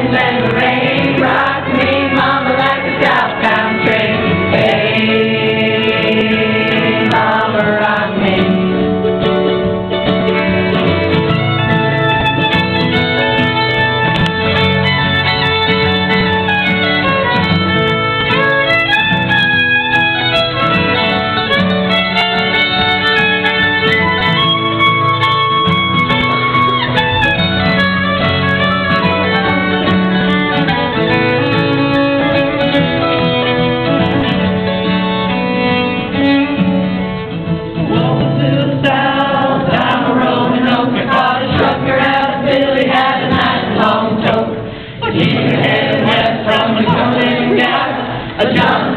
and the a job.